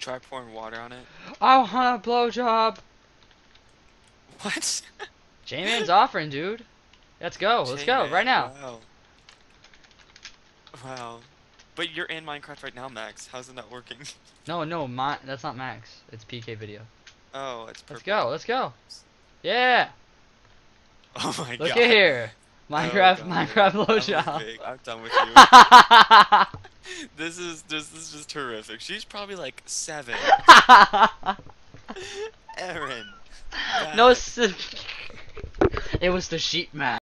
Try pouring water on it. I want a blowjob. What? J-Man's offering, dude. Let's go. Let's go right now. Wow. Wow. But you're in Minecraft right now, Max. How's it not working? No, no, my, that's not Max. It's PK video. Oh, it's Let's go. Let's go. Yeah. Oh my Look god. at here. Oh, Minecraft, God. Minecraft I'm I'm done with you. this is this, this is just horrific. She's probably like seven. Aaron. no, it was the sheep man.